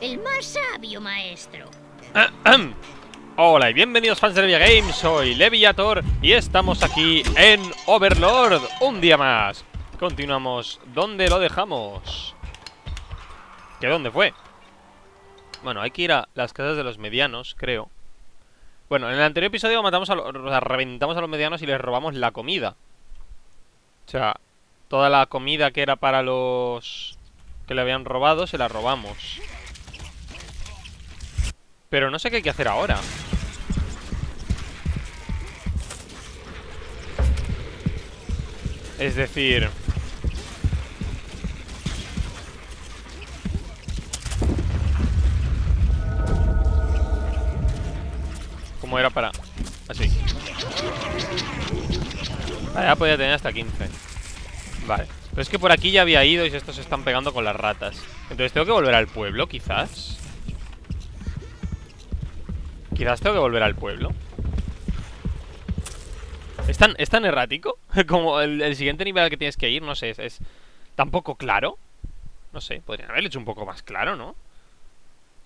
el más sabio maestro. Hola y bienvenidos fans de Levia Games, soy Leviator y estamos aquí en Overlord un día más. Continuamos. ¿Dónde lo dejamos? ¿Qué dónde fue? Bueno, hay que ir a las casas de los medianos, creo. Bueno, en el anterior episodio matamos a los, reventamos a los medianos y les robamos la comida. O sea, toda la comida que era para los que le habían robado se la robamos. Pero no sé qué hay que hacer ahora. Es decir... ¿Cómo era para...? Así. ya podía tener hasta 15. Vale. Pero es que por aquí ya había ido y estos se están pegando con las ratas. Entonces tengo que volver al pueblo, quizás. Quizás tengo que volver al pueblo. ¿Es tan, ¿Es tan errático? Como el, siguiente nivel al que tienes que ir, no sé, es, es tan poco claro. No sé, podrían haberlo hecho un poco más claro, ¿no?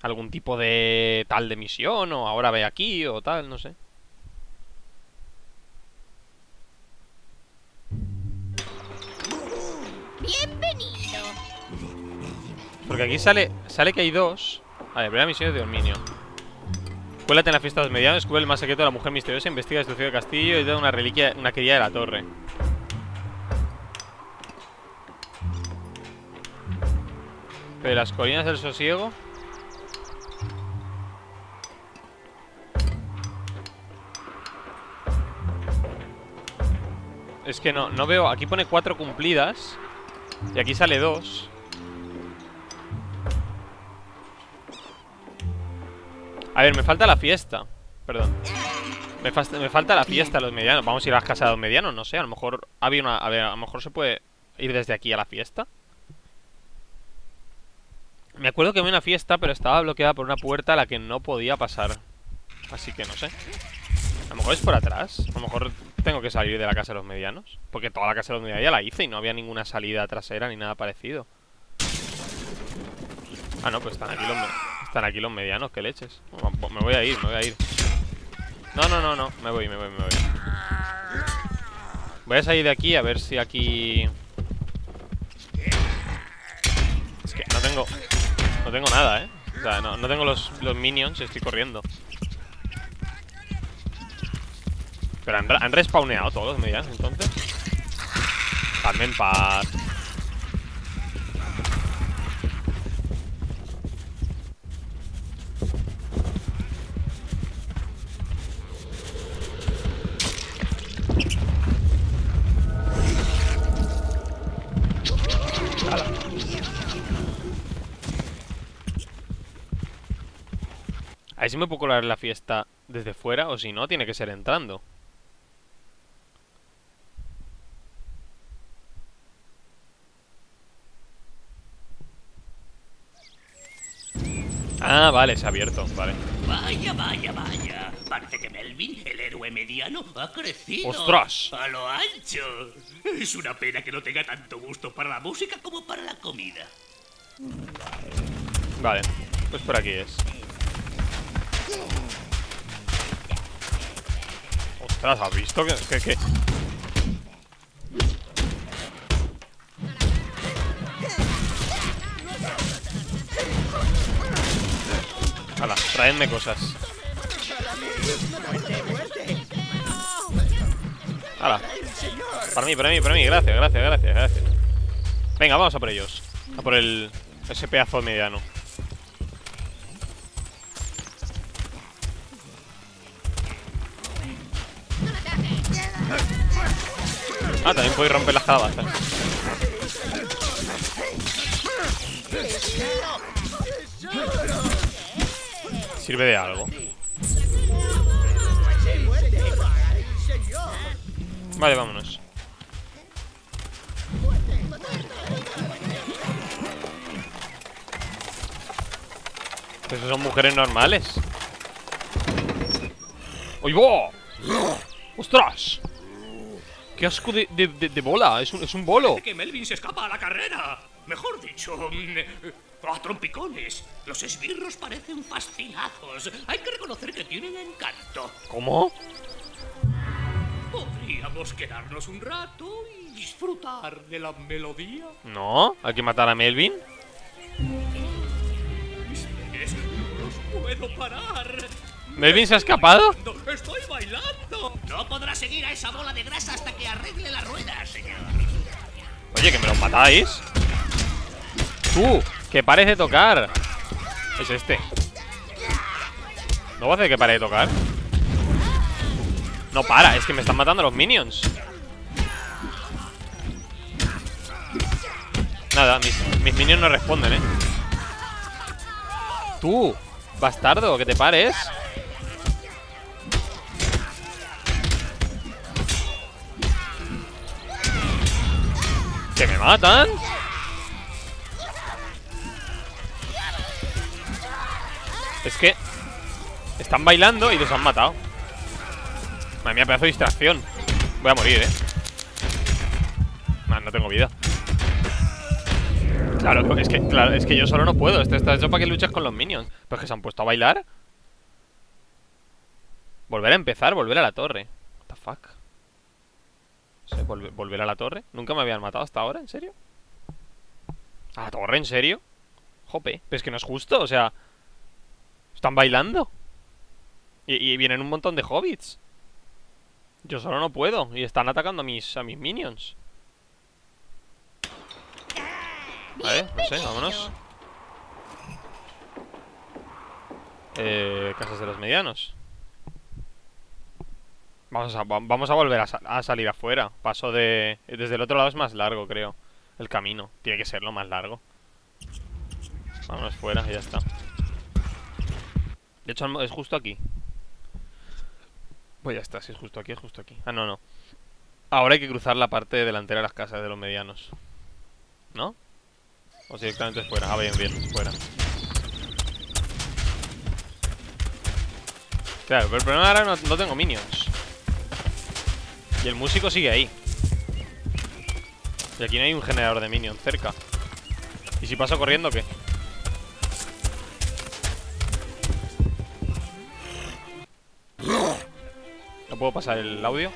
Algún tipo de tal de misión, o ahora ve aquí, o tal, no sé. Bienvenido. Porque aquí sale, sale que hay dos. A ver, primera misión de dominio. Cuélate en la fiesta de los medianos, descubre el más secreto de la mujer misteriosa, investiga la destrucción del castillo y da una reliquia, una querida de la torre. Pero las colinas del sosiego. Es que no, no veo. Aquí pone cuatro cumplidas. Y aquí sale dos. A ver, me falta la fiesta. Perdón. Me, falta la fiesta los medianos. Vamos a ir a las casas de los medianos, no sé A lo mejor había una... A ver, a lo mejor se puede ir desde aquí a la fiesta. Me acuerdo que había una fiesta Pero estaba bloqueada por una puerta a la que no podía pasar. Así que no sé. A lo mejor es por atrás. A lo mejor tengo que salir de la casa de los medianos. Porque toda la casa de los medianos ya la hice Y no había ninguna salida trasera ni nada parecido. Ah, no, pues están aquí los medianos están aquí los medianos, qué leches. Me voy a ir, me voy a ir. No, no, no, no. Me voy, me voy, me voy. Voy a salir de aquí a ver si aquí... Es que no tengo... No tengo nada, ¿eh? O sea, no, no tengo los, los minions estoy corriendo. Pero han, han respawneado todos los medianos, entonces. También para... si me puedo colar la fiesta desde fuera o si no, tiene que ser entrando. Ah, vale, se ha abierto, vale. Vaya, vaya, vaya. Parece que Melvin, el héroe mediano, ha crecido. ¡Ostras! A lo ancho. Es una pena que no tenga tanto gusto para la música como para la comida. Vale, pues por aquí es. Ostras, ¿has visto que, que, que... Hala, traedme cosas. Hala. Para mí, para mí, para mí, gracias, gracias, gracias, gracias. Venga, vamos a por ellos. A por el... ese pedazo mediano Ah, también puedes romper las calabazas. Sirve de algo. Vale, vámonos. Esos son mujeres normales. ¡Uy, va! ¡Ostras! ¡Qué asco de, de, de, bola! Es un, es un bolo. que Melvin se escapa a la carrera. Mejor dicho, mm, ¡Oh, trompicones! Los esbirros parecen fascinados. Hay que reconocer que tienen encanto. ¿Cómo? Podríamos quedarnos un rato y disfrutar de la melodía. No, hay que matar a Melvin. Mis pies no los puedo parar. ¿Melvin se ha escapado? ¡Estoy bailando! No podrá seguir a esa bola de grasa hasta que arregle la rueda, señor. Oye, que me los matáis. Tú, que pares de tocar. Es este. ¿No va a hacer que pare de tocar? No para, es que me están matando los minions. Nada, mis, mis minions no responden, ¿eh? Tú, bastardo, que te pares. ¡Que me matan! Es que Están bailando y los han matado. Madre mía, pedazo de distracción. Voy a morir, eh no tengo vida. Claro, es que, claro, es que yo solo no puedo. Esto está hecho para que luches con los minions. Pero es que se han puesto a bailar. Volver a empezar, volver a la torre. What the fuck no sé, volver, a la torre Nunca me habían matado hasta ahora, ¿en serio? ¿A la torre, en serio? Jope, pero es que no es justo, o sea están bailando. Y, y, vienen un montón de hobbits. Yo solo no puedo. Y están atacando a mis, a mis minions. Vale, no sé, vámonos. Eh, casas de los medianos. Vamos a, vamos a volver a, salir afuera. Paso de... Desde el otro lado es más largo, creo. El camino. Tiene que ser lo más largo. Vámonos fuera y ya está. De hecho, es justo aquí. Pues ya está, si es justo aquí, es justo aquí. Ah, no, no. Ahora hay que cruzar la parte delantera de las casas de los medianos. ¿No? O directamente fuera. Ah, bien, bien, fuera. Claro, pero el problema ahora no, no tengo minions. Y el músico sigue ahí. Y aquí no hay un generador de minions cerca. ¿Y si paso corriendo qué? ¿No puedo pasar el audio?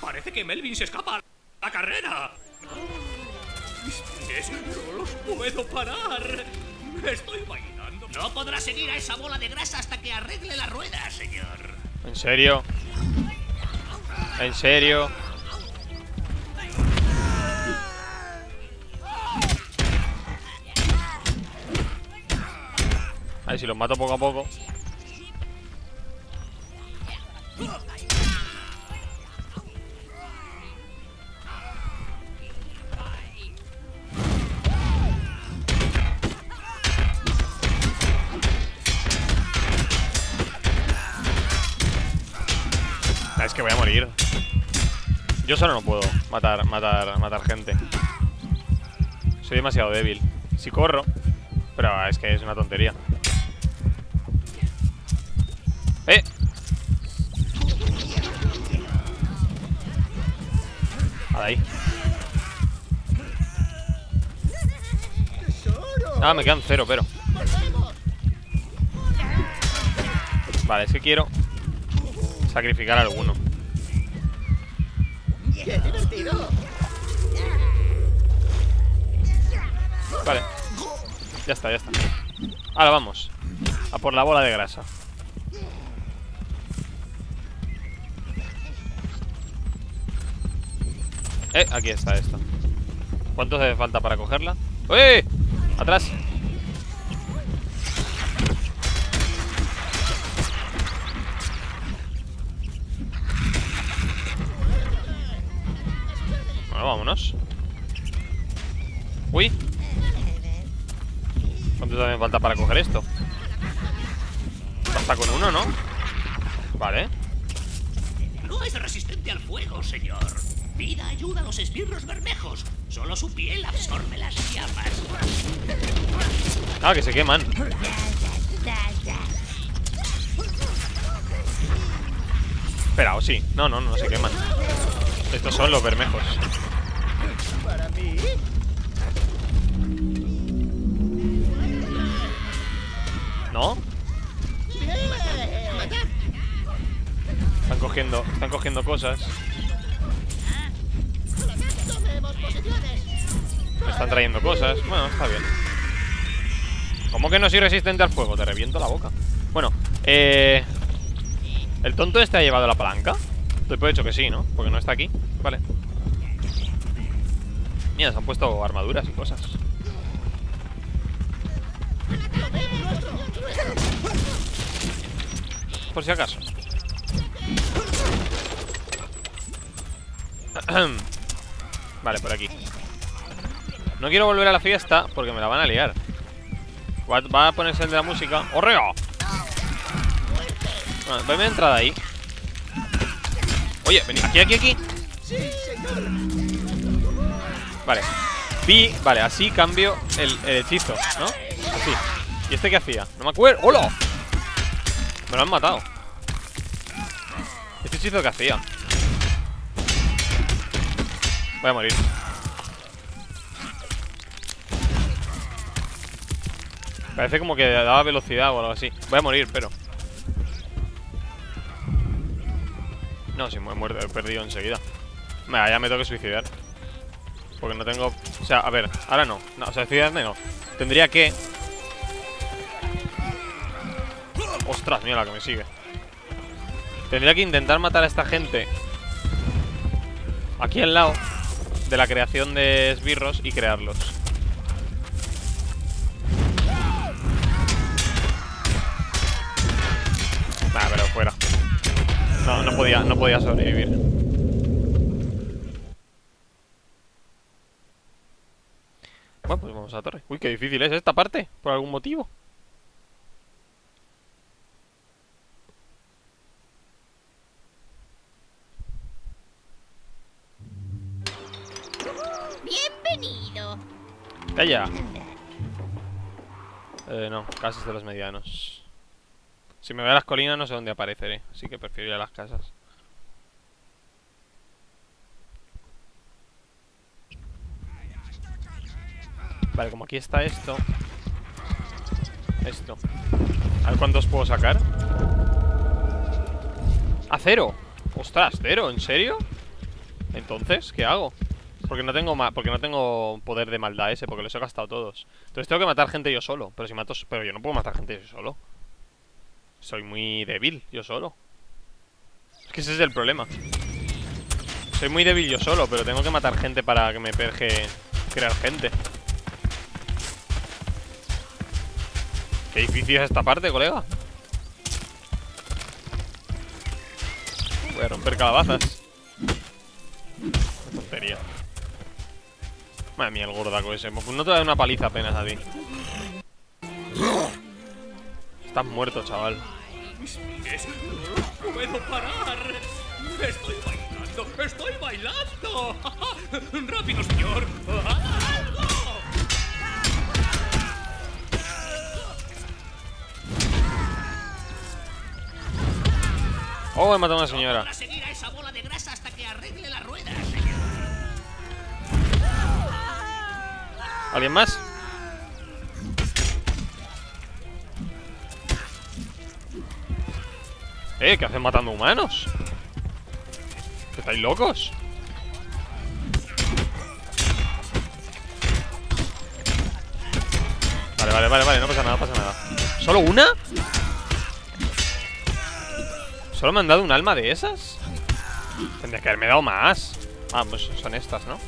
Parece que Melvin se escapa a la carrera. No los puedo parar. Me estoy bailando. No podrá seguir a esa bola de grasa hasta que arregle la rueda, señor. ¿En serio? ¿En serio? A ver si los mato poco a poco. Yo solo no puedo matar, matar, matar gente. Soy demasiado débil. Si corro, pero es que es una tontería. ¡Eh! Ahí. Ah, me quedan cero, pero. Vale, es que quiero sacrificar a alguno. Ya está, ya está. Ahora vamos. A por la bola de grasa. Eh, aquí está esto. ¿Cuánto hace falta para cogerla? ¡Eh! ¡Atrás! Bueno, vámonos. Uy. ¿Cuánto hace falta para coger esto? Basta con uno, ¿no? Vale. No es resistente al fuego, señor. Pida ayuda a los esbirros bermejos. Solo su piel absorbe las llamas. Ah, que se queman. Espera, o sí. No, no, no se queman. Estos son los bermejos. Están cogiendo, están cogiendo cosas. Están trayendo cosas. Bueno, está bien. ¿Cómo que no soy resistente al fuego? Te reviento la boca. Bueno, eh... ¿El tonto este ha llevado la palanca? Estoy por hecho que sí, ¿no? Porque no está aquí. Vale. Mira, se han puesto armaduras y cosas. Por si acaso. vale, por aquí. No quiero volver a la fiesta porque me la van a liar. Va a ponerse el de la música. ¡Orreo! Bueno, venme entrada ahí. Oye, vení, aquí, aquí, aquí. Vale. Vi, vale, así cambio el, hechizo. Así. ¿Y este qué hacía? No me acuerdo. ¡Hola! Me lo han matado. ¿Este hechizo qué hacía? Voy a morir. Parece como que daba velocidad o algo así. Voy a morir, pero. No, si me he muerto, he perdido enseguida. Venga, ya me tengo que suicidar. Porque no tengo... O sea, a ver, ahora no. no o sea, suicidarme no. Tendría que... Ostras, mira la que me sigue. Tendría que intentar matar a esta gente aquí al lado de la creación de esbirros y crearlos. Nah, pero fuera. No, no podía, no podía sobrevivir. Bueno, pues vamos a la torre. Uy, qué difícil es esta parte, por algún motivo. Calla. Eh, no, casas de los medianos. Si me voy a las colinas no sé dónde apareceré, así que prefiero ir a las casas. Vale, como aquí está esto Esto A ver cuántos puedo sacar A cero Ostras, cero, ¿en serio? Entonces, ¿qué hago? Porque no tengo porque no tengo poder de maldad ese Porque los he gastado todos. Entonces tengo que matar gente yo solo Pero si mato Pero yo no puedo matar gente yo solo. Soy muy débil yo solo. Es que ese es el problema. Soy muy débil yo solo Pero tengo que matar gente para que me deje crear gente. Qué difícil es esta parte, colega. Voy a romper calabazas. Qué tontería Madre mía, el gordaco ese No te da una paliza apenas a ti Estás muerto, chaval no puedo parar. Estoy bailando, estoy bailando. Rápido, señor. ¡Algo! Oh, he matado a una señora ¿Alguien más? Eh, ¿qué hacen matando humanos? ¿Que estáis locos? Vale, vale, vale, vale, no pasa nada, pasa nada ¿Solo una? ¿Solo me han dado un alma de esas? Tendría que haberme dado más Ah, pues son estas, ¿no?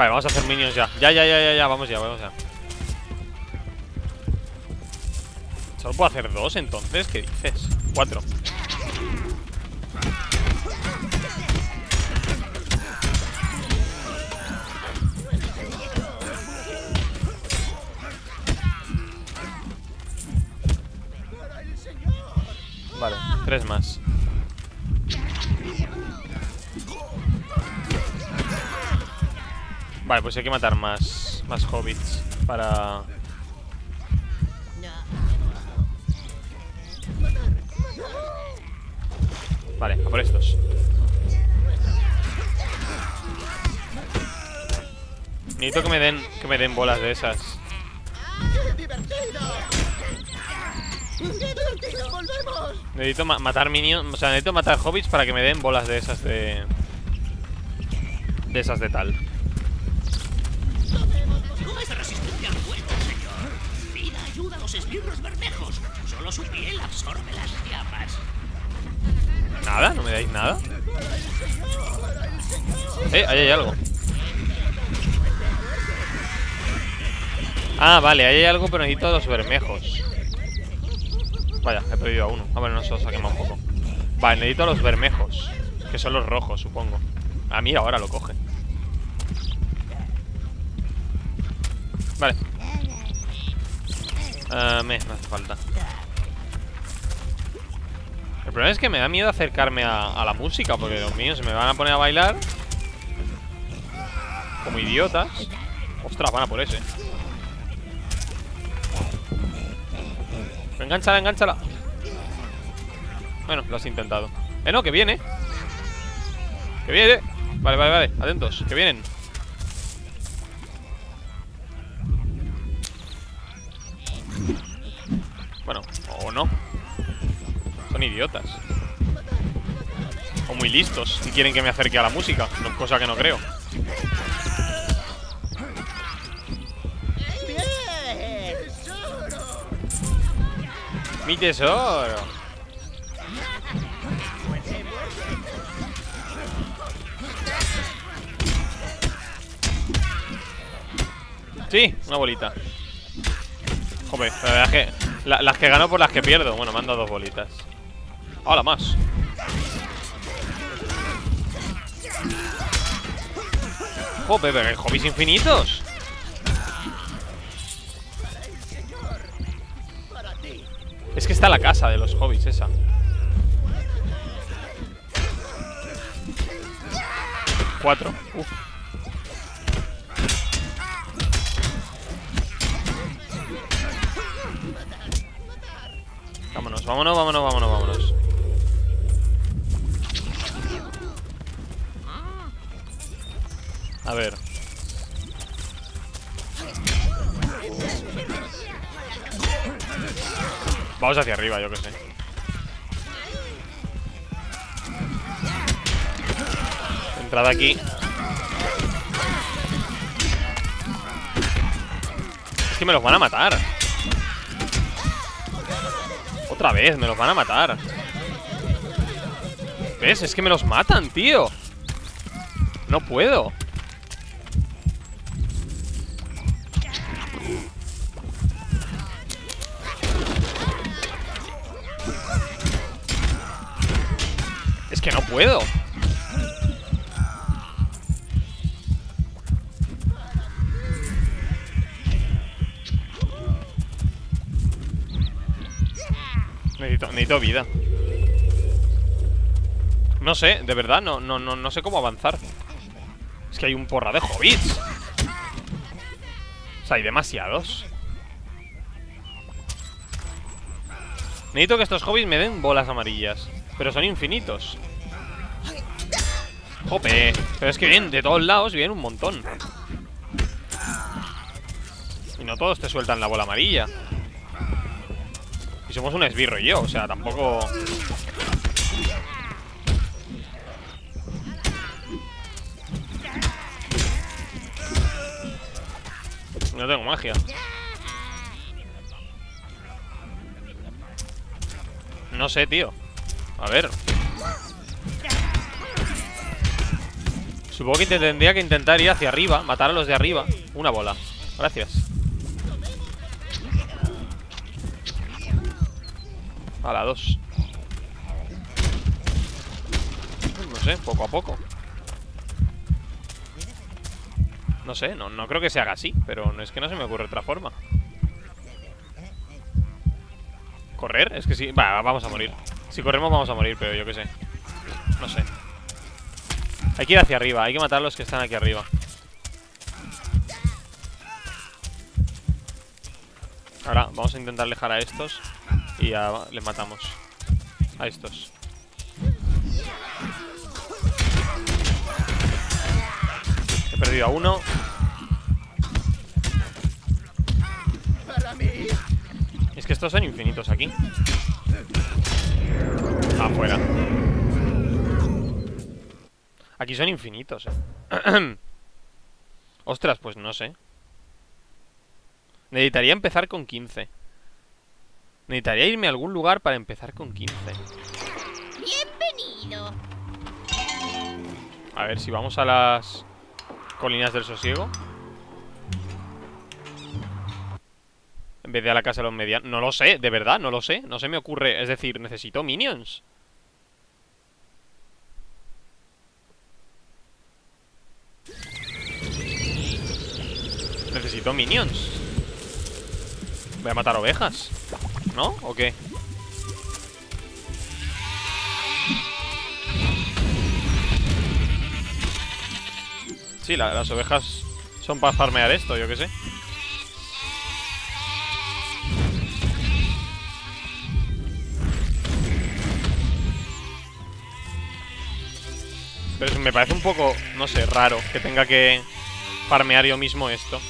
Vale, vamos a hacer minions ya Ya, ya, ya, ya, ya, vamos ya, vamos ya ¿Solo puedo hacer dos entonces? ¿Qué dices? Cuatro Vale, tres más Vale, pues hay que matar más Más hobbits Para... Vale, a por estos Necesito que me den, que me den bolas de esas. Necesito ma- matar minions, o sea, necesito matar hobbits para que me den bolas de esas de... De esas de tal. ¿Nada? ¿No me dais nada? Eh, ahí hay algo. Ah, vale, ahí hay algo pero necesito los bermejos. Vaya, he perdido a uno. Ah, bueno, no, ha quemado un poco. Vale, necesito los bermejos Que son los rojos, supongo. Ah, mira, ahora lo coge. Vale. Ah, me, me hace falta el problema es que me da miedo acercarme a, la música Porque los míos se me van a poner a bailar Como idiotas Ostras, van a por ese. Engánchala, engánchala Bueno, lo has intentado. Eh, no, que viene. Que viene. Vale, vale, vale, atentos, que vienen. Bueno, o no Son idiotas. O muy listos Si quieren que me acerque a la música Cosa que no creo. Mi tesoro. Sí, una bolita. Joder, la verdad es que la- Las que gano por las que pierdo. Bueno, me han dado dos bolitas Hola, más Joder, pero hobbies infinitos. Es que está la casa de los hobbies esa. Cuatro. Vámonos, vámonos, vámonos, vámonos, vámonos A ver. Vamos hacia arriba, yo que sé. Entrada aquí. Es que me los van a matar. Otra vez, me los van a matar. ¿Ves? Es que me los matan, tío. No puedo Es que no puedo. Necesito, vida. No sé, de verdad, no, no, no, no sé cómo avanzar. Es que hay un porra de hobbits. O sea, hay demasiados. Necesito que estos hobbits me den bolas amarillas Pero son infinitos Jope Pero es que vienen de todos lados, vienen un montón Y no todos te sueltan la bola amarilla y somos un esbirro y yo, o sea, tampoco... No tengo magia. No sé, tío. A ver. Supongo que te tendría que intentar ir hacia arriba, matar a los de arriba. Una bola. Gracias. A la dos. No sé, poco a poco. No sé, no, no creo que se haga así, pero es que no se me ocurre otra forma. ¿Correr? Es que sí. Va, vamos a morir. Si corremos vamos a morir, pero yo qué sé. No sé. Hay que ir hacia arriba, hay que matar a los que están aquí arriba. Ahora vamos a intentar alejar a estos Y ya les matamos. A estos. He perdido a uno. Es que estos son infinitos aquí. Afuera. Aquí son infinitos, eh. Ostras, pues no sé. Necesitaría empezar con 15. Necesitaría irme a algún lugar para empezar con 15. Bienvenido. A ver si vamos a las colinas del sosiego. En vez de a la casa de los medianos. No lo sé, de verdad, no lo sé. No se me ocurre. Es decir, necesito minions. Necesito minions. Voy a matar ovejas. ¿No? ¿O qué? Sí, la- las ovejas son para farmear esto, yo qué sé. Pero me parece un poco, no sé, raro que tenga que farmear yo mismo esto.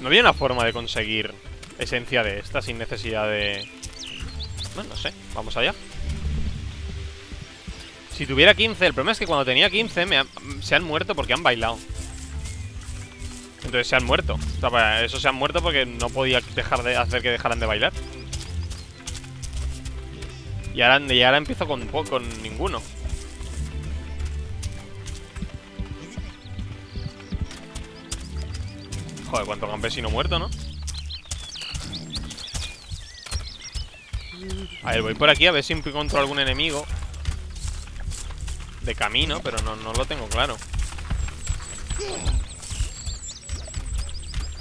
No había una forma de conseguir esencia de esta sin necesidad de... Bueno, no sé, vamos allá. Si tuviera 15, el problema es que cuando tenía 15 me han- se han muerto porque han bailado. Entonces se han muerto. Eso se han muerto porque no podía dejar de hacer que dejaran de bailar. Y ahora, y ahora empiezo con, con ninguno. Joder, cuánto campesino muerto, ¿no? A ver, voy por aquí a ver si encuentro algún enemigo De camino, pero no, no lo tengo claro.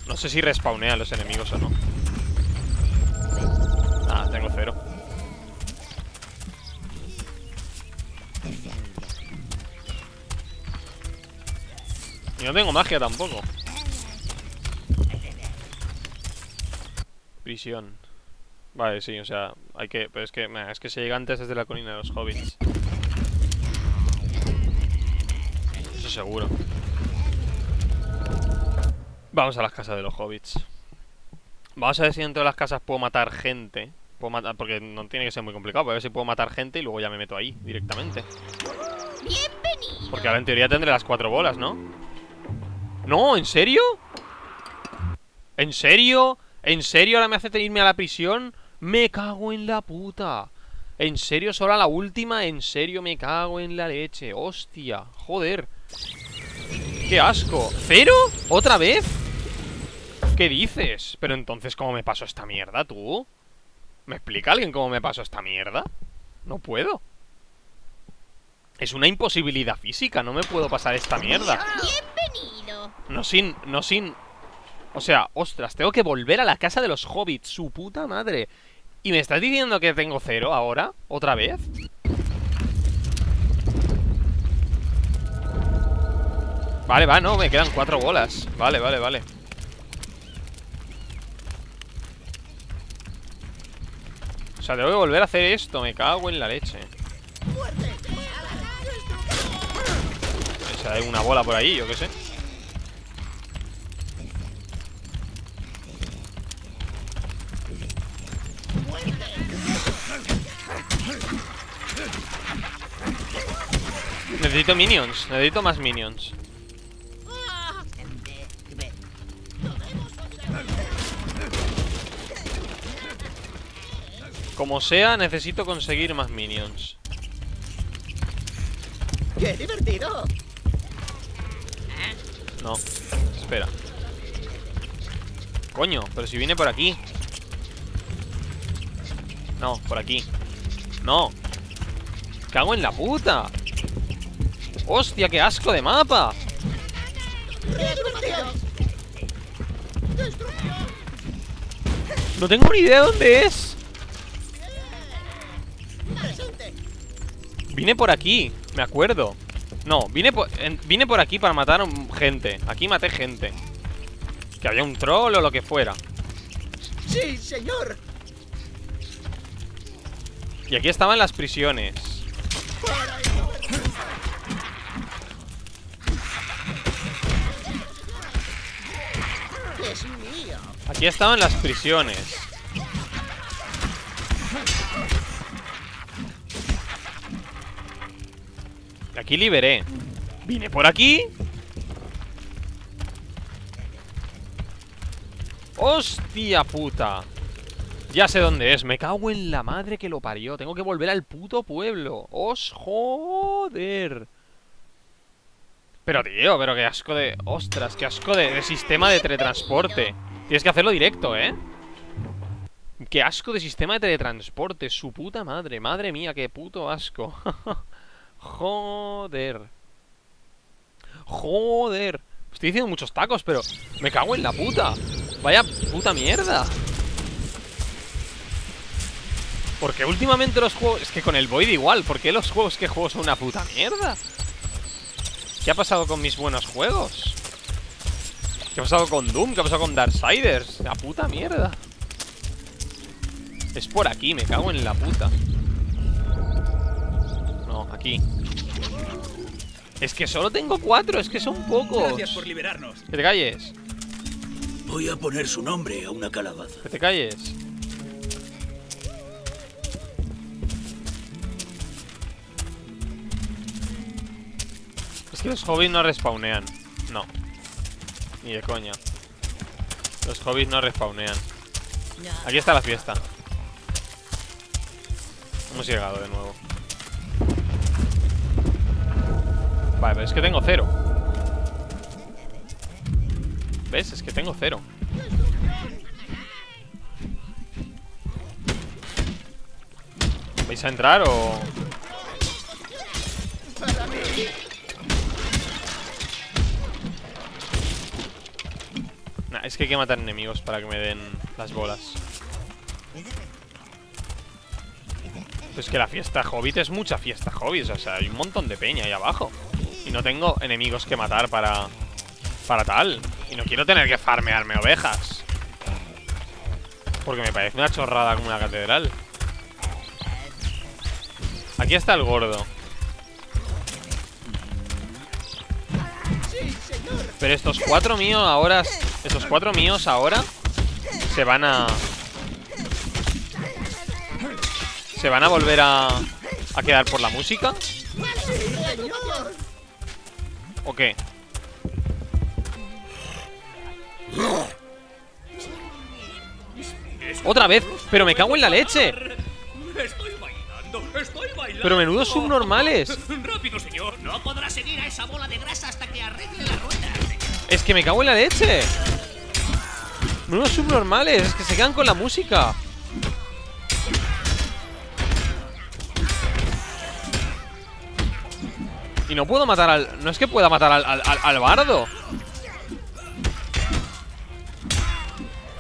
No sé si respawnean los enemigos o no. Ah, tengo cero. Y no tengo magia tampoco Prisión Vale, sí, o sea, hay que... Pero es que, es que se llega antes desde la colina de los hobbits Eso seguro Vamos a las casas de los hobbits Vamos a ver si dentro de las casas puedo matar gente Puedo matar, porque no tiene que ser muy complicado Voy a ver si puedo matar gente y luego ya me meto ahí directamente Bienvenido. Porque ahora en teoría tendré las cuatro bolas, ¿no? No, ¿en serio? ¿En serio? ¿En serio ahora me hace irme a la prisión? Me cago en la puta ¿En serio solo a la última? ¿En serio me cago en la leche? Hostia, joder ¡Qué asco! ¿Cero? ¿Otra vez? ¿Qué dices? Pero entonces, ¿cómo me paso esta mierda, tú? ¿Me explica alguien cómo me paso esta mierda? No puedo Es una imposibilidad física, no me puedo pasar esta mierda Bienvenido. No sin, no sin O sea, ostras, tengo que volver a la casa de los hobbits Su puta madre. ¿Y me estás diciendo que tengo cero ahora? ¿Otra vez? Vale, va, no, me quedan cuatro bolas. Vale, vale, vale. O sea, tengo que volver a hacer esto Me cago en la leche. Sea, hay una bola por ahí, yo qué sé Necesito minions, necesito más minions. Como sea, necesito conseguir más minions. ¡Qué divertido! No, espera. Coño, pero si viene por aquí. No, por aquí. No. Cago en la puta Hostia, qué asco de mapa. No tengo ni idea de dónde es. Vine por aquí, me acuerdo. No, vine por, vine por aquí para matar a gente. Aquí maté gente. Que había un troll o lo que fuera. ¡Sí, señor! Y aquí estaban las prisiones Es mío. Aquí estaban las prisiones. Aquí liberé. Vine por aquí. ¡Hostia puta! Ya sé dónde es. Me cago en la madre que lo parió. Tengo que volver al puto pueblo. ¡Os joder! Pero tío, pero qué asco de... Ostras, qué asco de, de sistema de teletransporte. Tienes que hacerlo directo, ¿eh? Qué asco de sistema de teletransporte. Su puta madre. Madre mía, qué puto asco. Joder. Joder. Estoy diciendo muchos tacos, pero me cago en la puta. Vaya puta mierda. Porque últimamente los juegos... Es que con el Void igual. ¿Por qué los juegos que juego son una puta mierda? ¿Qué ha pasado con mis buenos juegos? ¿Qué ha pasado con Doom? ¿Qué ha pasado con Darksiders? La puta mierda. Es por aquí, me cago en la puta. No, aquí. Es que solo tengo cuatro, es que son pocos. Gracias por liberarnos. Que te calles, Voy a poner su nombre a una calabaza. que te calles. Es que los hobbies no respawnean. Ni de coña. Los hobbies no respawnean. Aquí está la fiesta. Hemos llegado de nuevo. Vale, pero es que tengo cero. ¿Ves? Es que tengo cero. ¿Vais a entrar o...? Es que hay que matar enemigos para que me den las bolas. Pues que la fiesta Hobbit es mucha fiesta Hobbit. O sea, hay un montón de peña ahí abajo. Y no tengo enemigos que matar para... Para tal. Y no quiero tener que farmearme ovejas. Porque me parece una chorrada como una catedral. Aquí está el gordo. Pero estos cuatro míos ahora... Estos cuatro míos ahora... Se van a... ¿Se van a volver a... A quedar por la música? ¿O qué? ¡Otra vez! ¡Pero me cago en la leche! Estoy bailando, estoy bailando. ¡Pero menudos subnormales! Rápido, señor. No podrá seguir a esa bola de grasa hasta que arregle la rueda. ¡Es que me cago en la leche! Menudos subnormales, es que se quedan con la música. Y no puedo matar al... No es que pueda matar al, al, al- bardo.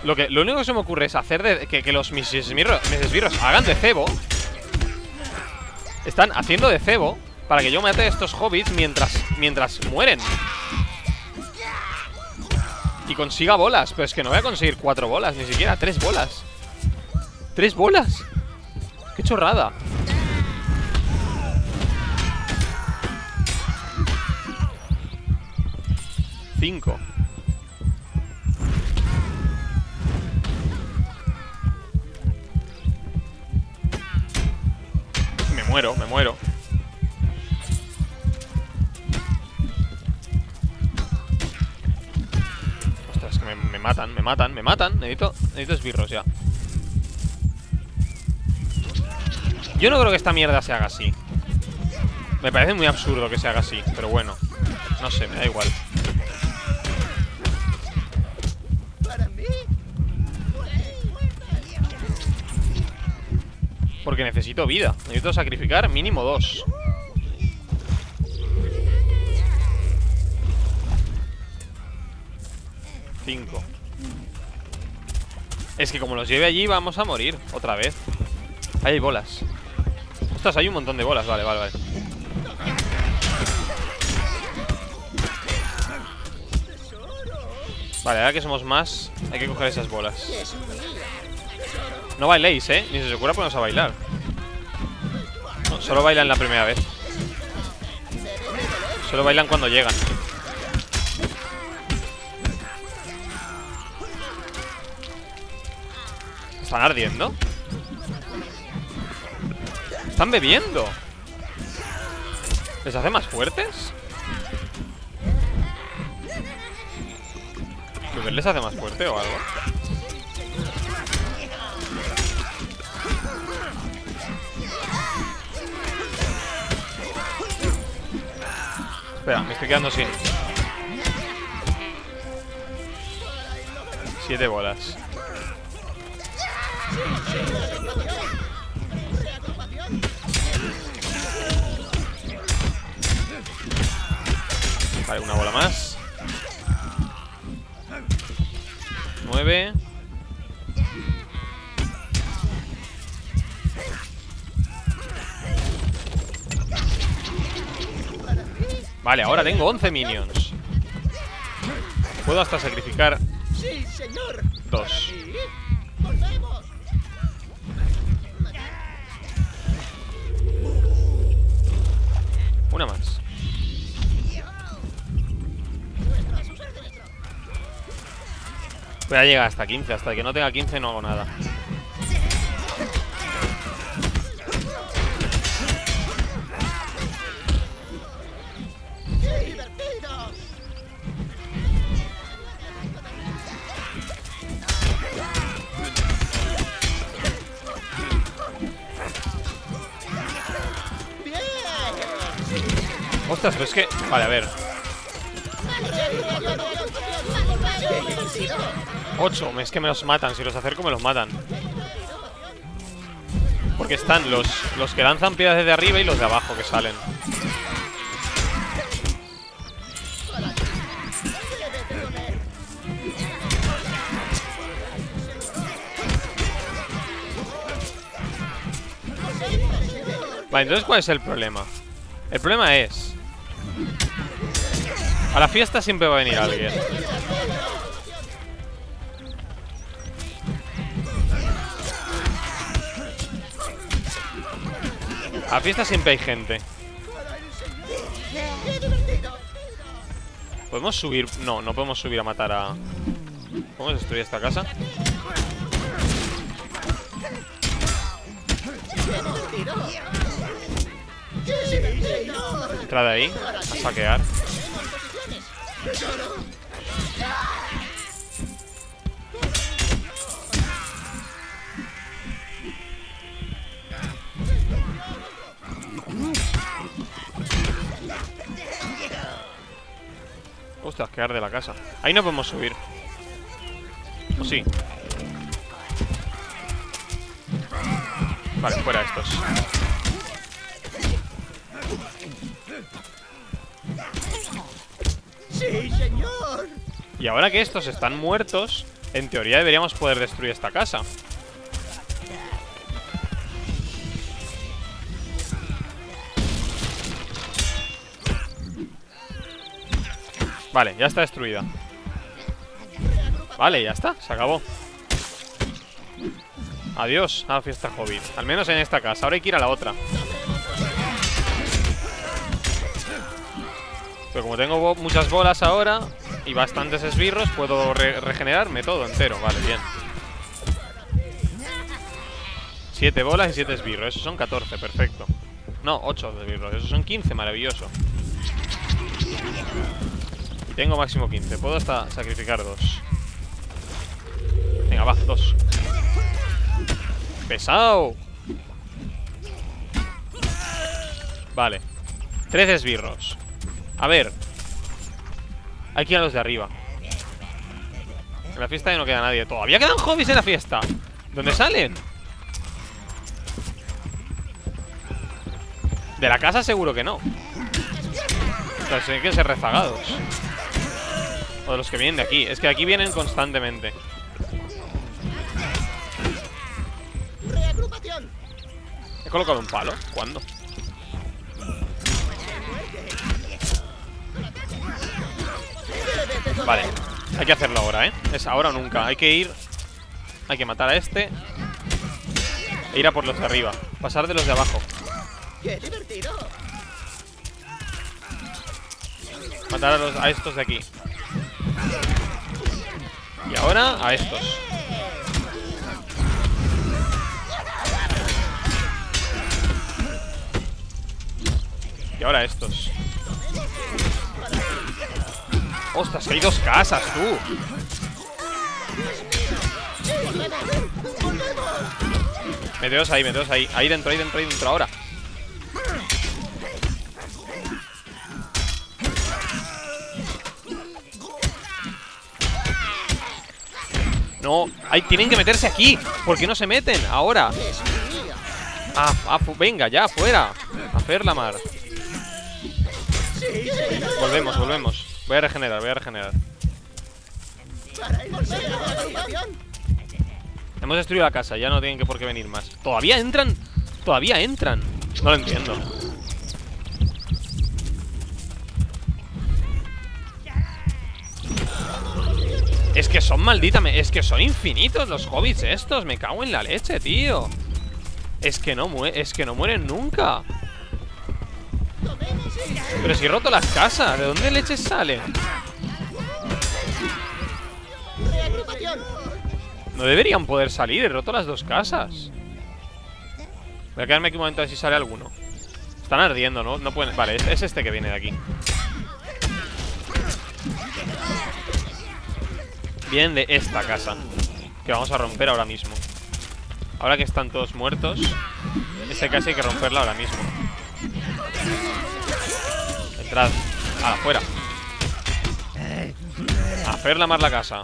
Lo, que, lo único que se me ocurre es hacer de, que, que los mis esbirros hagan de cebo. Están haciendo de cebo para que yo mate a estos hobbits mientras, mientras mueren. Y consiga bolas. Pero es que no voy a conseguir cuatro bolas, ni siquiera tres bolas. ¿Tres bolas? ¡Qué chorrada! Cinco. Me muero, me muero. Me, matan, me matan, me matan. Necesito, necesito esbirros ya. Yo no creo que esta mierda se haga así. Me parece muy absurdo que se haga así, pero bueno. No sé, me da igual. Porque necesito vida. Necesito sacrificar mínimo dos. Es que como los lleve allí vamos a morir otra vez. Ahí hay bolas. Ostras, hay un montón de bolas. Vale, vale, vale. Vale, ahora que somos más, hay que coger esas bolas. No bailéis, ¿eh? Ni se os ocurra ponernos a bailar. Solo bailan la primera vez. Solo bailan cuando llegan. ¿Están ardiendo? ¿Están bebiendo? ¿Les hace más fuertes? ¿Beber les hace más fuerte o algo? Espera, me estoy quedando sin Siete bolas Vale, una bola más. Nueve. Vale, ahora tengo 11 minions. Puedo hasta sacrificar dos Voy a llegar hasta 15 Hasta que no tenga 15 no hago nada. Ostras, pero es que... Vale, a ver 8, es que me los matan Si los acerco me los matan. Porque están los, los que lanzan piedras desde arriba Y los de abajo que salen. Vale, entonces ¿cuál es el problema? El problema es A la fiesta siempre va a venir alguien A fiesta siempre hay gente ¿Podemos subir? No, no podemos subir a matar a... ¿Podemos destruir esta casa? Entra de ahí A saquear Que arde la casa Ahí no podemos subir ¿O sí? Vale, fuera estos ¡Sí, señor! Y ahora que estos están muertos En teoría deberíamos poder destruir esta casa Vale, ya está destruida. Vale, ya está, se acabó. Adiós a la fiesta Hobbit Al menos en esta casa, ahora hay que ir a la otra. Pero como tengo muchas bolas ahora Y bastantes esbirros Puedo re- regenerarme todo entero. Vale, bien. Siete bolas y siete esbirros Esos son 14, perfecto. No, 8 esbirros, esos son 15, maravilloso tengo máximo 15 Puedo hasta sacrificar dos. Venga, va, dos. ¡Pesado! Vale. 13 esbirros. A ver. Hay que ir a los de arriba. En la fiesta ya no queda nadie. Todavía quedan hobbies en la fiesta. ¿Dónde salen? De la casa seguro que no. O sea, tienen que ser rezagados O de los que vienen de aquí Es que aquí vienen constantemente. ¿He colocado un palo? ¿Cuándo? Vale, hay que hacerlo ahora, ¿eh? Es ahora o nunca Hay que ir Hay que matar a este E ir a por los de arriba Pasar de los de abajo. Matar a, los, a estos de aquí y ahora a estos. Y ahora a estos. ¡Ostras, hay dos casas, tú! Meteos ahí, meteos ahí. Ahí dentro, ahí dentro, ahí dentro, ahora. No, ahí tienen que meterse aquí. ¿Por qué no se meten? Ahora. Ah, ah, venga, ya, fuera. A hacer la mar. Volvemos, volvemos. Voy a regenerar, voy a regenerar. Hemos destruido la casa, ya no tienen que por qué venir más. ¿Todavía entran? ¿Todavía entran? No lo entiendo. Es que son maldita, es que son infinitos los hobbits estos, me cago en la leche, tío. Es que no es que no mueren nunca. Pero si he roto las casas, ¿de dónde leches salen? No deberían poder salir, he roto las dos casas. Voy a quedarme aquí un momento a ver si sale alguno. Están ardiendo, ¿no? No pueden... Vale, es este que viene de aquí. Vienen de esta casa. Que vamos a romper ahora mismo. Ahora que están todos muertos, esta casa hay que romperla ahora mismo. Entrad. ¡Hala, fuera! A hacer la mar la casa.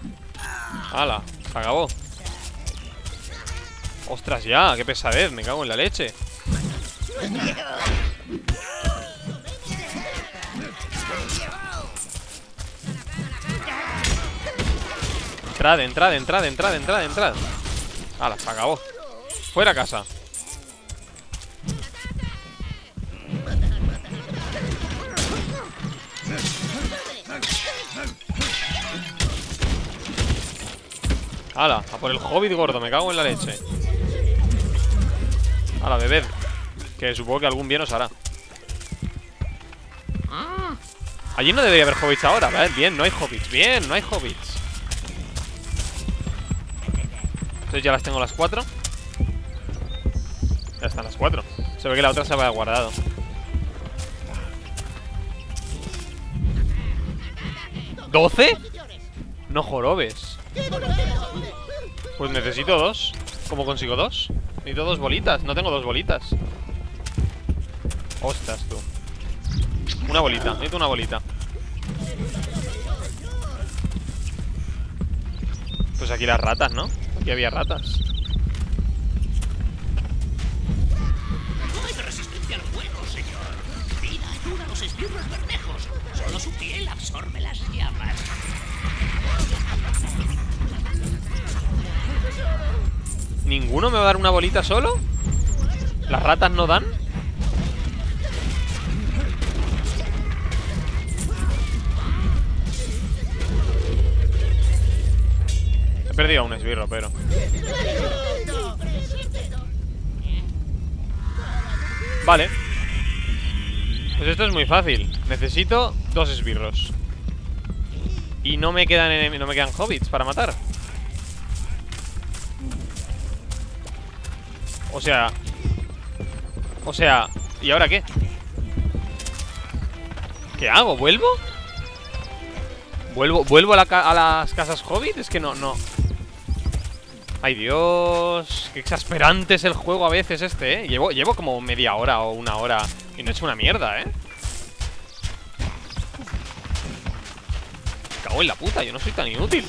¡Hala! Se acabó. Ostras, ya, qué pesadez, me cago en la leche. Entrad, entrad, entrad, entrad, entrad, entrad. Hala, se acabó. Fuera casa. Hala, a por el hobbit gordo, me cago en la leche. Hala, bebed. Que supongo que algún bien os hará. Allí no debería haber hobbits ahora, ¿vale? Bien, no hay hobbits. Bien, no hay hobbits. Entonces ya las tengo las cuatro. Ya están las cuatro. Se ve que la otra se había guardado. ¿Doce? No jorobes. Pues necesito dos. ¿Cómo consigo dos? Necesito dos bolitas. No tengo dos bolitas. Ostras, tú. Una bolita. Necesito una bolita. Pues aquí las ratas, ¿no? Aquí había ratas. No hay resistencia al fuego, señor. Vida ayuda a los esbirros bermejos. Solo su piel absorbe las llamas. ¿Ninguno me va a dar una bolita solo? ¿Las ratas no dan? He perdido a un esbirro, pero... Vale. Pues esto es muy fácil. Necesito dos esbirros. Y no me quedan no me quedan hobbits para matar. O sea... O sea... ¿Y ahora qué? ¿Qué hago? ¿Vuelvo? ¿Vuelvo, vuelvo a, la las casas hobbit? Es que no, no... Ay, Dios... Qué exasperante es el juego a veces este, ¿eh? Llevo, llevo como media hora o una hora y no he hecho una mierda, ¿eh? Me cago en la puta, yo no soy tan inútil.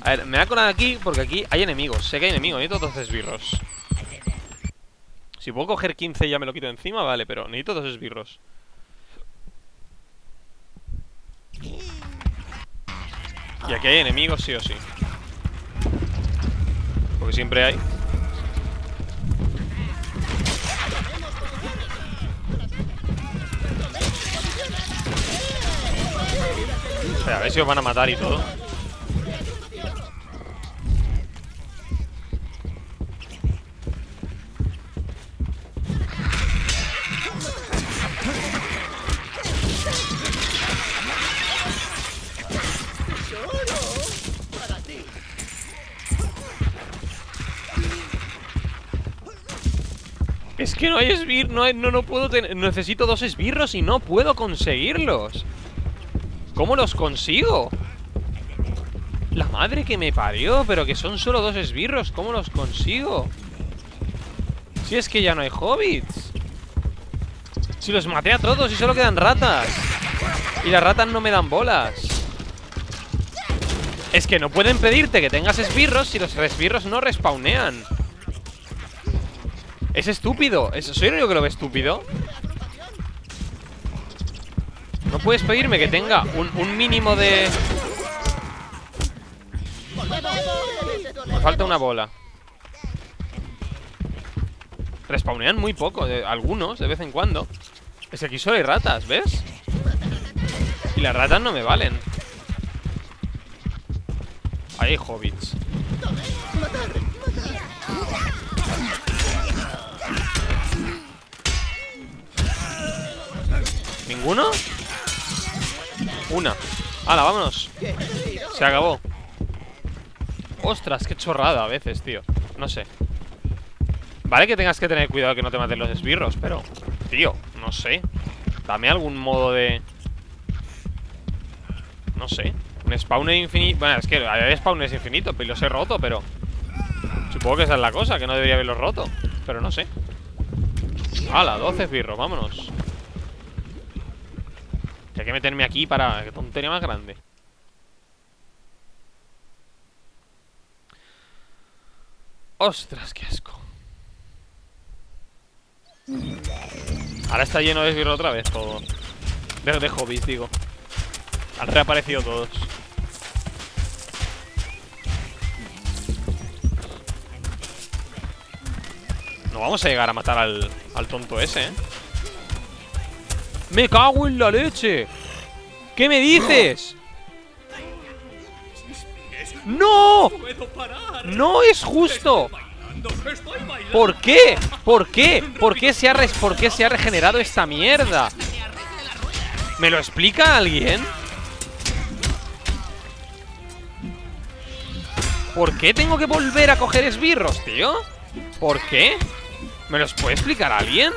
A ver, me voy a colar aquí porque aquí hay enemigos. Sé que hay enemigos, necesito dos esbirros. Si puedo coger 15 y ya me lo quito encima, vale, pero necesito dos esbirros. Y aquí hay enemigos sí o sí. Porque siempre hay. A ver si os van a matar y todo. Es que no hay esbir... No, no, no puedo tener... Necesito dos esbirros y no puedo conseguirlos. ¿Cómo los consigo? La madre que me parió, pero que son solo dos esbirros. ¿Cómo los consigo? Si es que ya no hay hobbits. Si los maté a todos y solo quedan ratas. Y las ratas no me dan bolas. Es que no pueden pedirte que tengas esbirros si los esbirros no respawnean. Es estúpido. ¿Es- ¿Soy el único que lo ve estúpido? No puedes pedirme que tenga un, mínimo de... Me falta una bola. Respawnean muy poco, de- algunos, de vez en cuando. Es que aquí solo hay ratas, ¿ves? Y las ratas no me valen. Ahí hobbits. ¿Ninguno? Una. ¡Hala, vámonos! Se acabó. Ostras, qué chorrada a veces, tío. No sé. Vale que tengas que tener cuidado que no te maten los esbirros, pero... Tío, no sé. Dame algún modo de... No sé. Un spawner infinito... Bueno, es que hay spawners infinitos, pero los he roto, pero... Supongo que esa es la cosa, que no debería haberlos roto. Pero no sé. ¡Hala! 12 esbirros, vámonos. Hay que meterme aquí para... ¡Qué tontería más grande! ¡Ostras, qué asco! Ahora está lleno de esbirro otra vez todo. De, de hobbies, digo. Han reaparecido todos. No vamos a llegar a matar al, al tonto ese, ¿eh? ¡Me cago en la leche! ¿Qué me dices? ¡No! ¡No es justo! ¿Por qué? ¿Por qué? ¿Por qué se ha, por qué se ha regenerado esta mierda? ¿Me lo explica alguien? ¿Por qué tengo que volver a coger esbirros, tío? ¿Por qué? ¿Me los puede explicar alguien?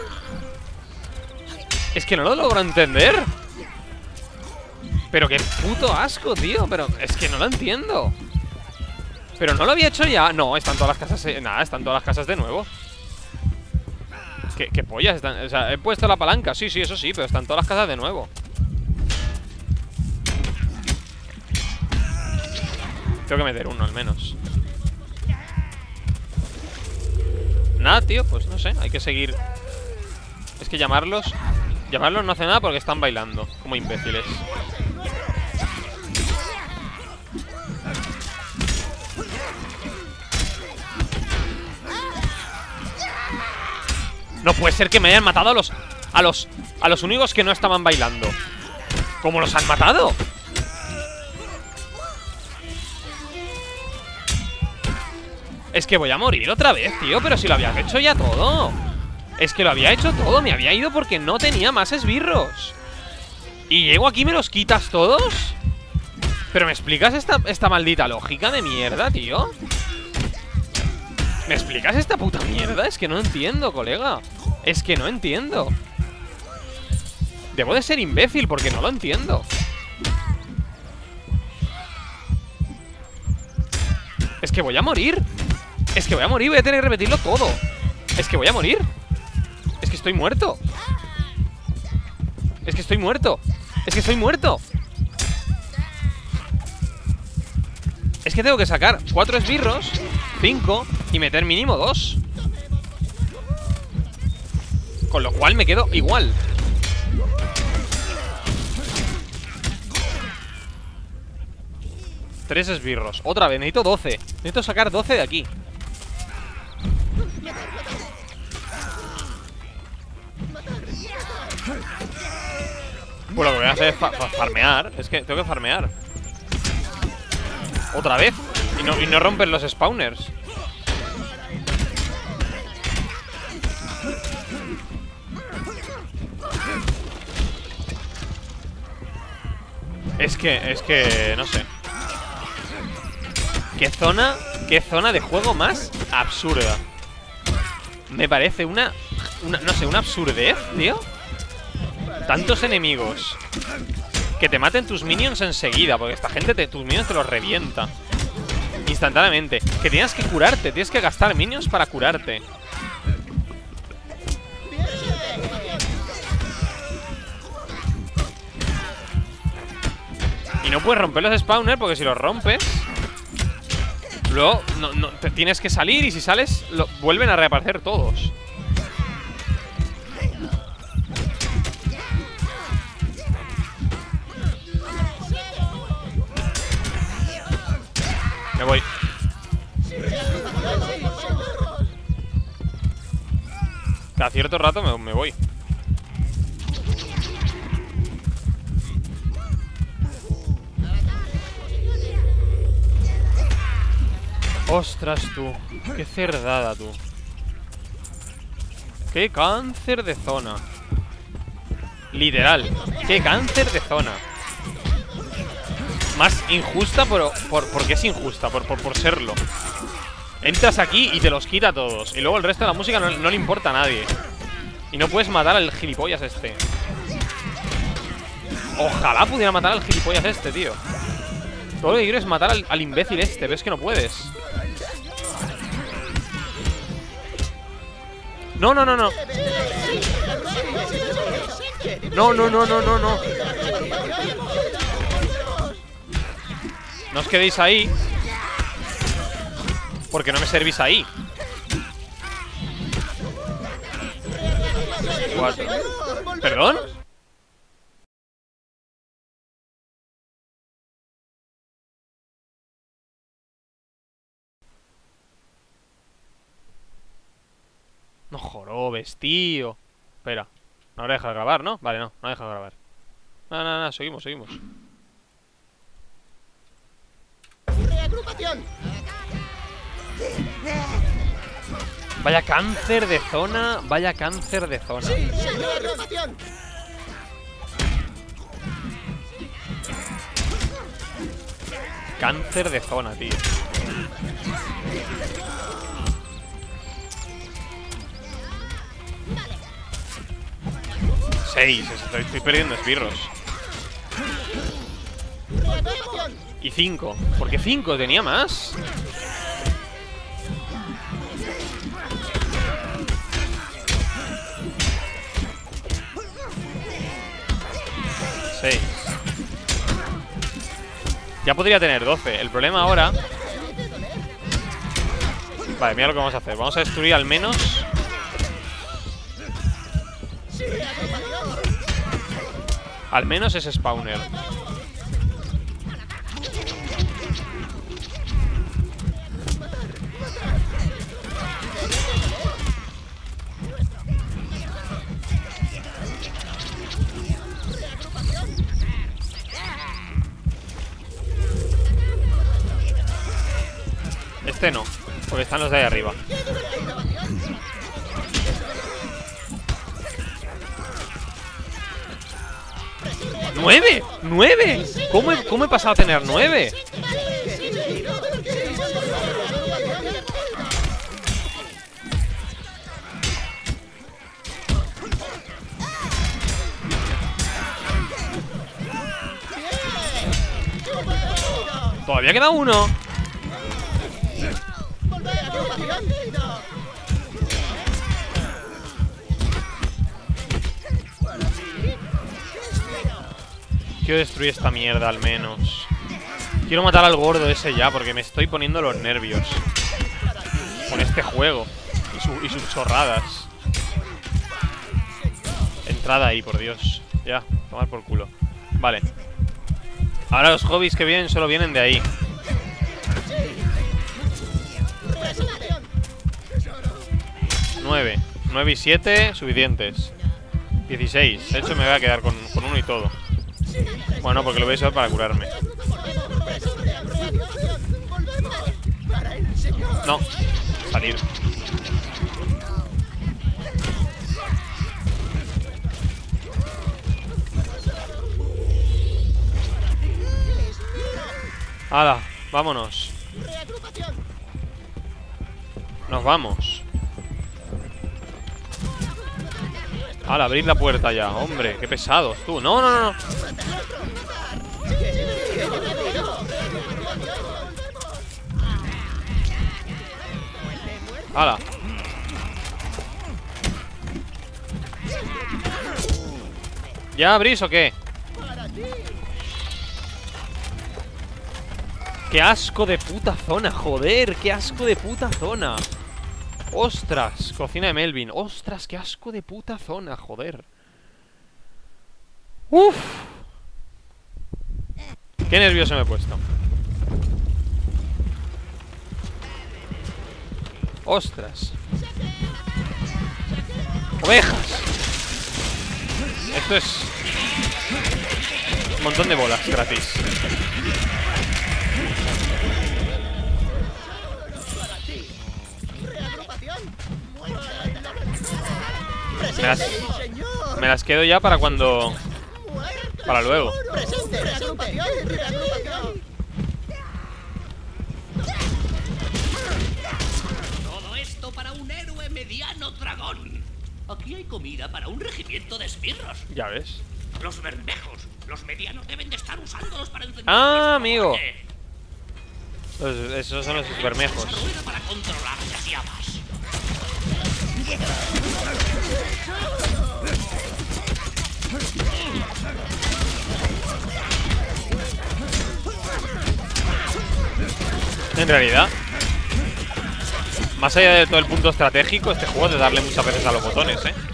Es que no lo logro entender. Pero qué puto asco, tío. Pero es que no lo entiendo. Pero no lo había hecho ya. No, están todas las casas eh, Nada, están todas las casas de nuevo. ¿Qué, pollas? O sea, he puesto la palanca. Sí, sí, eso sí Pero están todas las casas de nuevo. Tengo que meter uno al menos. Nada, tío, pues no sé Hay que seguir. Es que llamarlos Llamarlos no hace nada porque están bailando Como imbéciles. No puede ser que me hayan matado a los A los A los únicos que no estaban bailando. ¿Cómo los han matado? Es que voy a morir otra vez, tío Pero si lo habías hecho ya todo Es que lo había hecho todo Me había ido porque no tenía más esbirros. Y llego aquí me los quitas todos Pero ¿me explicas esta, esta maldita lógica de mierda, tío? ¿Me explicas esta puta mierda? Es que no entiendo, colega. Es que no entiendo. Debo de ser imbécil porque no lo entiendo. Es que voy a morir. Es que voy a morir, voy a tener que repetirlo todo. Es que voy a morir Es que estoy muerto. Es que estoy muerto. Es que estoy muerto. Es que tengo que sacar cuatro esbirros Cinco Y meter mínimo dos. Con lo cual me quedo igual. Tres esbirros. Otra vez, necesito 12 Necesito sacar 12 de aquí Pues lo que voy a hacer es fa- fa- farmear. Es que tengo que farmear. Otra vez. Y no, y no los spawners. Es que, es que, no sé. ¿Qué zona, qué zona de juego más absurda? Me parece una una, no sé, una absurdez, tío. Tantos enemigos. Que te maten tus minions enseguida, porque esta gente, te, tus minions te los revienta. Instantáneamente. Que tienes que curarte, tienes que gastar minions para curarte. Y no puedes romper los spawners porque si los rompes Luego no, no, te tienes que salir y si sales lo, vuelven a reaparecer todos Me voy. Cada cierto rato me, me voy. Ostras tú. Qué cerdada tú. Qué cáncer de zona. Literal. Qué cáncer de zona Más injusta por, por, porque es injusta por, por, por serlo. Entras aquí y te los quita a todos. Y luego el resto de la música no, no le importa a nadie. Y no puedes matar al gilipollas este. Ojalá pudiera matar al gilipollas este, tío. Todo lo que quiero es matar al, al imbécil este Ves que no puedes. No, no, no, no. No, no, no, no, no, no No os quedéis ahí Porque no me servís ahí. ¿Perdón? No jorobes, tío. Espera. No deja de grabar, ¿no? Vale, no, no deja de grabar. No, no, no, seguimos, seguimos Vaya cáncer de zona Vaya cáncer de zona. Cáncer de zona, tío Seis, estoy, estoy perdiendo esbirros. Y cinco ¿Por qué cinco? ¿Tenía más? Seis Ya podría tener 12 El problema ahora Vale, mira lo que vamos a hacer Vamos a destruir al menos Al menos ese spawner Este no, porque están los de ahí arriba. ¡Nueve! ¡Nueve! ¿Cómo cómo he pasado a tener nueve? Todavía queda uno. Quiero destruir esta mierda al menos. Quiero matar al gordo ese ya, porque me estoy poniendo los nervios. Con este juego. Y, su- y sus chorradas. Entrada ahí, por Dios. Ya, tomar por culo. Vale. Ahora los hobbies que vienen solo vienen de ahí. Nueve. Nueve y siete, suficientes. 16. De hecho, me voy a quedar con uno y todo. Bueno, porque lo voy a usar para curarme. No. Salir. ¡Hala! Vámonos. Nos vamos. Al abrir la puerta ya, hombre, qué pesados tú. No, no, no. ¡Hala! ¿Ya abrís o qué? ¡Qué asco de puta zona! ¡Joder! ¡Qué asco de puta zona! ¡Ostras! Cocina de Melvin ¡Ostras! ¡Qué asco de puta zona! ¡Joder! ¡Uf! ¡Qué nervioso me he puesto! ¡Ostras! ¡Ovejas! Esto es... Un montón de bolas gratis me las, me las quedo ya para cuando... Para luego Todo esto para un héroe mediano dragón. Aquí hay comida para un regimiento de esbirros. Ya ves Los bermejos. Los medianos deben de estar usándolos para encender. Ah, amigo. Los- Esos son los bermejos para controlar las llamas. En realidad Más allá de todo el punto estratégico Este juego de darle muchas veces a los botones, eh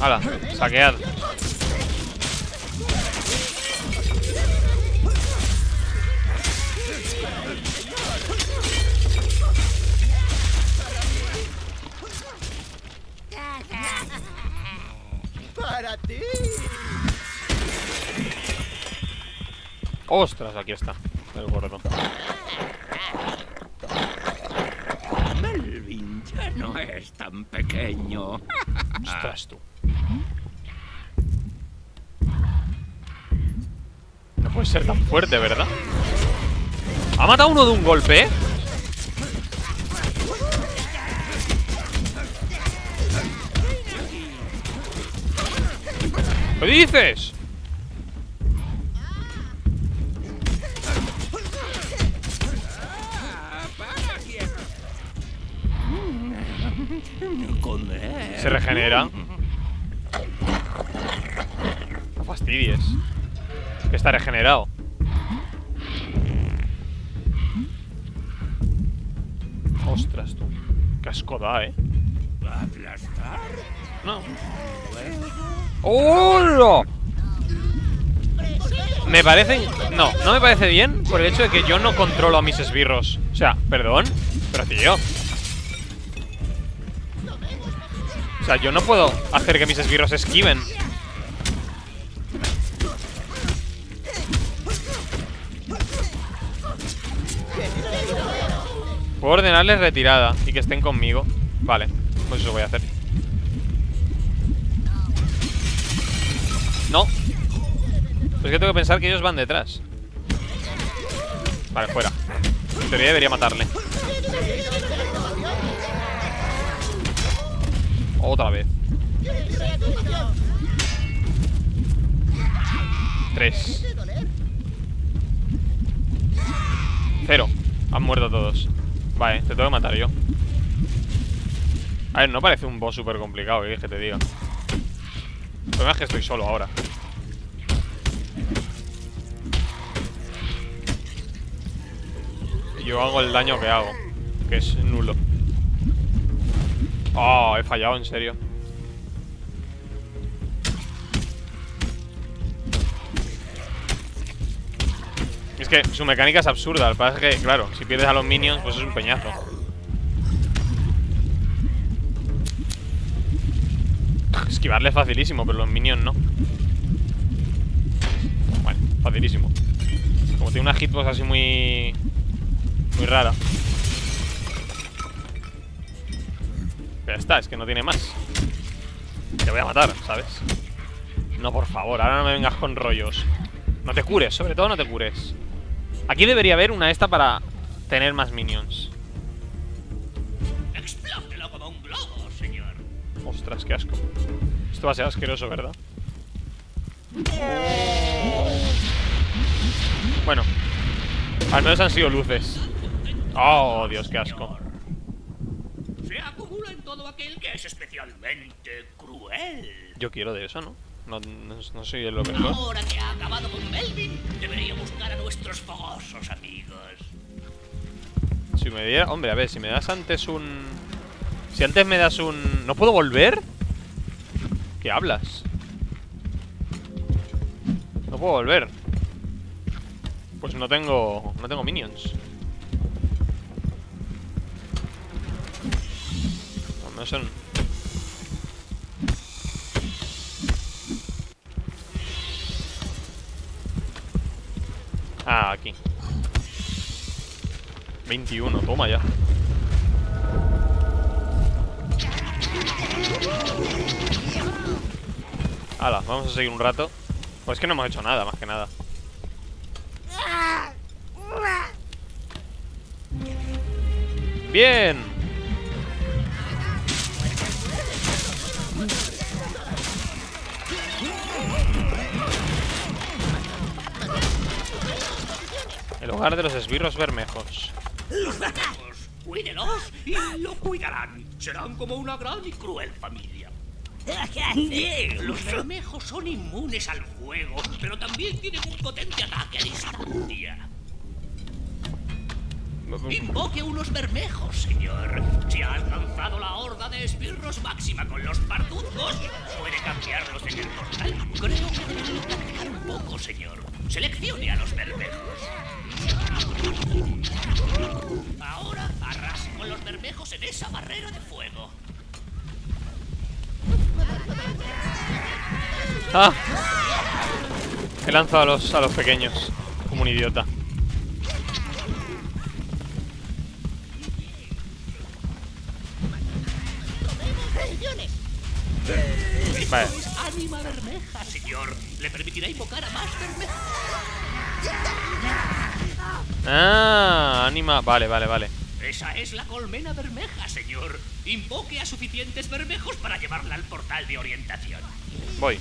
Hala, saquead ¡Para ti! Ostras, aquí está El gordo Melvin ya no es tan pequeño. Ostras tú No puede ser tan fuerte, ¿verdad? ¿Ha matado uno de un golpe? eh? ¿Qué dices? Se regenera No fastidies está regenerado. Ostras tú. Qué asco da, eh. Aplastar. No. ¡Hola! Me parece... No, no me parece bien Por el hecho de que yo no controlo a mis esbirros. O sea, perdón Pero tío. O sea, yo no puedo hacer que mis esbirros esquiven Puedo ordenarles retirada Y que estén conmigo. Vale, pues eso voy a hacer. No. Pues que tengo que pensar que ellos van detrás. Vale, fuera. En teoría debería matarle. Otra vez. Tres. Cero. Han muerto todos Vale, te tengo que matar yo. A ver, no parece un boss súper complicado, ¿eh? que te diga El problema es que estoy solo ahora. Yo hago el daño que hago Que es nulo. Oh, he fallado, en serio Es que su mecánica es absurda Lo que pasa es que, claro, si pierdes a los minions Pues es un peñazo Esquivarle es facilísimo, pero los minions no Bueno, facilísimo Como tiene una hitbox así muy... Muy rara Ya está, es que no tiene más. Te voy a matar, ¿sabes? No, por favor, ahora no me vengas con rollos. No te cures, sobre todo no te cures. Aquí debería haber una esta para tener más minions. Explótelo como un globo, señor. Ostras, qué asco. Esto va a ser asqueroso, ¿verdad? Bueno. Al menos han sido luces. Oh, Dios, qué asco. Se acumula en todo aquel que es especialmente cruel. Yo quiero de eso, ¿no? No, no, no soy el Overlord. Ahora que ha acabado con Melvin, debería buscar a nuestros fogosos amigos. Si me diera... Hombre, a ver, si me das antes un... Si antes me das un... ¿No puedo volver? ¿Qué hablas? No puedo volver Pues no tengo... No tengo minions No son... Ah, aquí. 21, toma ya. Hala, vamos a seguir un rato. Pues es que no hemos hecho nada, más que nada. Bien El hogar de los esbirros bermejos Pues cuídelos y lo cuidarán. Serán como una gran y cruel familia. Los bermejos son inmunes al fuego, pero también tienen un potente ataque a distancia. Invoque unos bermejos, señor. Si ha alcanzado la horda de esbirros máxima con los parduzcos, puede cambiarlos en el portal. Creo que debería practicar un poco, señor. Seleccione a los bermejos. Ahora arrase con los bermejos en esa barrera de fuego. ¡Ah! He lanzado a los, a los pequeños Como un idiota Vale, Ánima bermeja, señor. Le permitirá invocar a más bermejos. Ah, anima. Vale, vale, vale. Esa es la colmena bermeja, señor. Invoque a suficientes bermejos para llevarla al portal de orientación. Voy.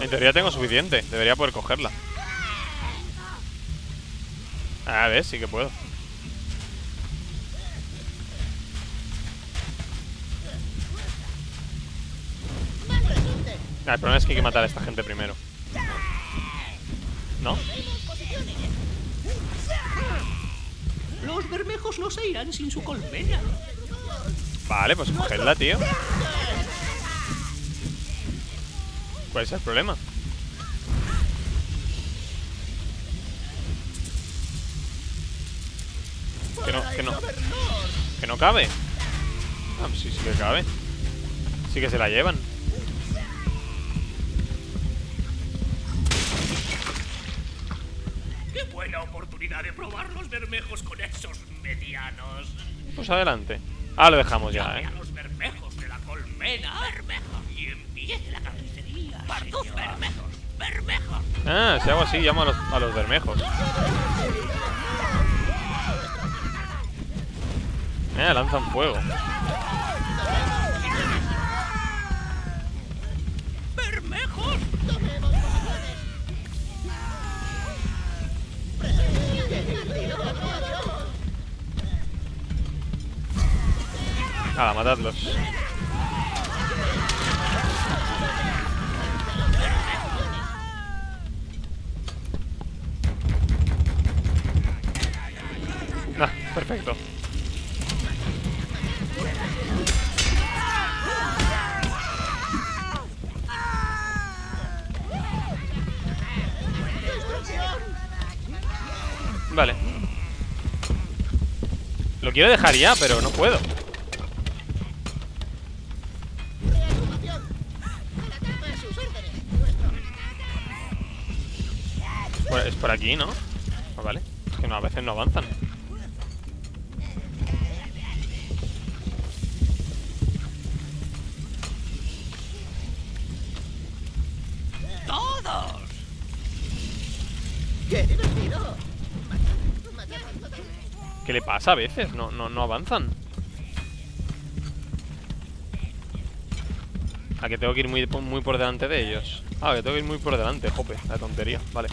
En teoría tengo suficiente. Debería poder cogerla A ver, sí que puedo Ah, el problema es que hay que matar a esta gente primero ¿No? Los bermejos no se irán sin su colmena. Vale, pues cogedla, tío ¿Cuál es el problema? Que no, que no Que no cabe Ah, sí, sí que cabe Sí que se la llevan ¡Qué buena oportunidad de probar los bermejos con esos medianos! Pues adelante Ah, lo dejamos ya, eh los bermejos de la colmena. ¡Bermejos! Y empiece la carnicería. ¡Parduz bermejos! ¡Bermejos! Ah, si hago así, llamo a los, a los bermejos Eh, lanzan fuego. ¡Bermejos! Nada, matadlos. Ah, perfecto quiero dejar ya, pero no puedo. Es por aquí, ¿no? Ah, vale. Es que a veces no avanzan. A veces? No, no, no avanzan. A que tengo que ir muy, muy por delante de ellos. Ah, que tengo que ir muy por delante, jope, la tontería. Vale.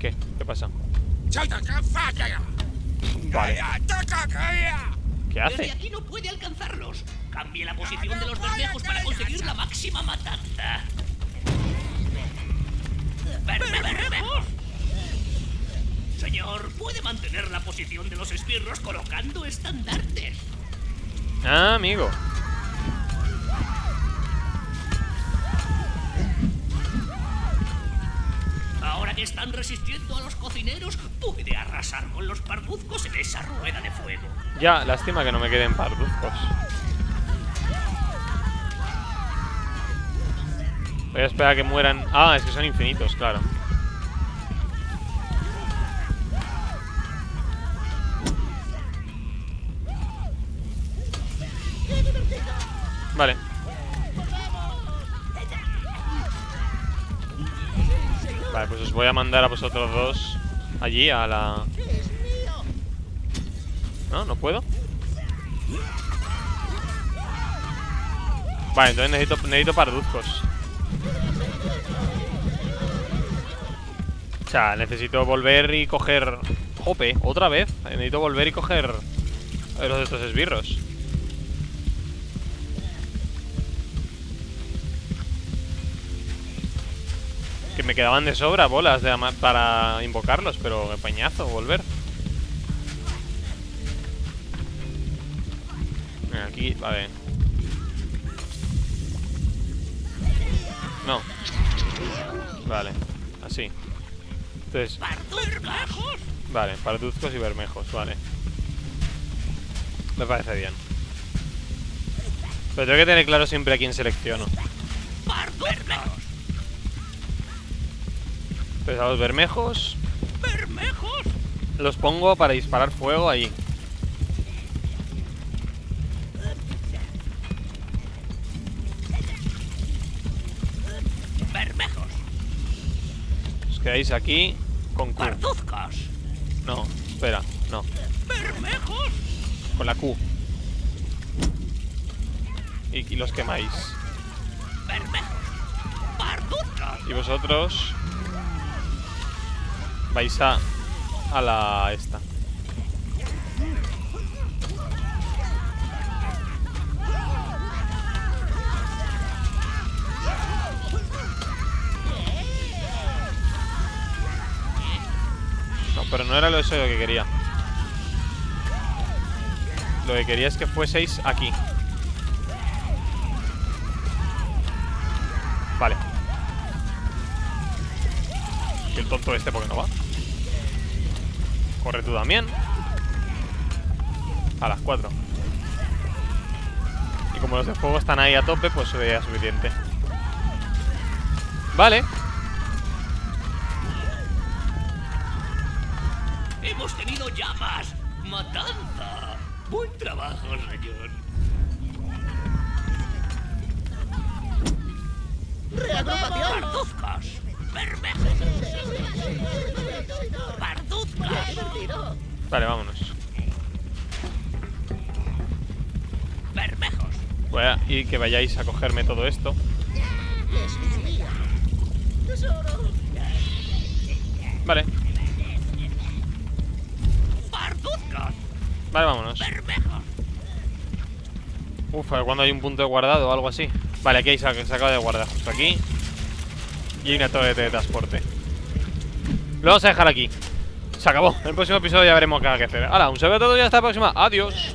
¿Qué? ¿Qué pasa? Vale. ¿Qué Desde hace? aquí no puede alcanzarlos. Cambie la posición de los bermejos para conseguir la máxima matanza. Señor, puede mantener la posición de los esbirros colocando estandartes. Ah, amigo. Ahora que están resistiendo a los cocineros, puede arrasar con los parduzcos en esa rueda de fuego. Ya, lástima que no me queden parduzcos. Voy a esperar a que mueran. Ah, es que son infinitos, claro. Vale. Vale, pues os voy a mandar a vosotros dos allí a la... No, no puedo. Vale, entonces necesito, necesito parduzcos. Sea, necesito volver y coger... Jope, otra vez. Necesito volver y coger los de estos esbirros. Que me quedaban de sobra bolas para invocarlos, pero me pañazo volver. Aquí, vale. No. Vale, así. Entonces, ¡Parduzcos! vale, parduzcos y bermejos, vale. Me parece bien. Pero tengo que tener claro siempre a quién selecciono. ¡Parduzcos! Pues a los bermejos ¡Bermejos! los pongo para disparar fuego ahí. Quedáis aquí con Q. No, espera, no. Con la Q. Y, y los quemáis. Y vosotros vais a a la esta. No, era lo eso lo que quería. Lo que quería es que fueseis aquí. Vale. Y el tonto este, porque no va? Corre tú también. A las 4. Y como los de fuego están ahí a tope, pues sería suficiente. Vale. Vayáis a cogerme todo esto. Vale. Vale, vámonos. Uf, a ver cuando hay un punto de guardado o algo así. Vale, aquí se, se acaba de guardar, justo aquí. Y hay una torre de teletransporte. Lo vamos a dejar aquí. Se acabó. En el próximo episodio ya veremos qué hay que hacer. Hala, un saludo a todos y hasta la próxima. Adiós.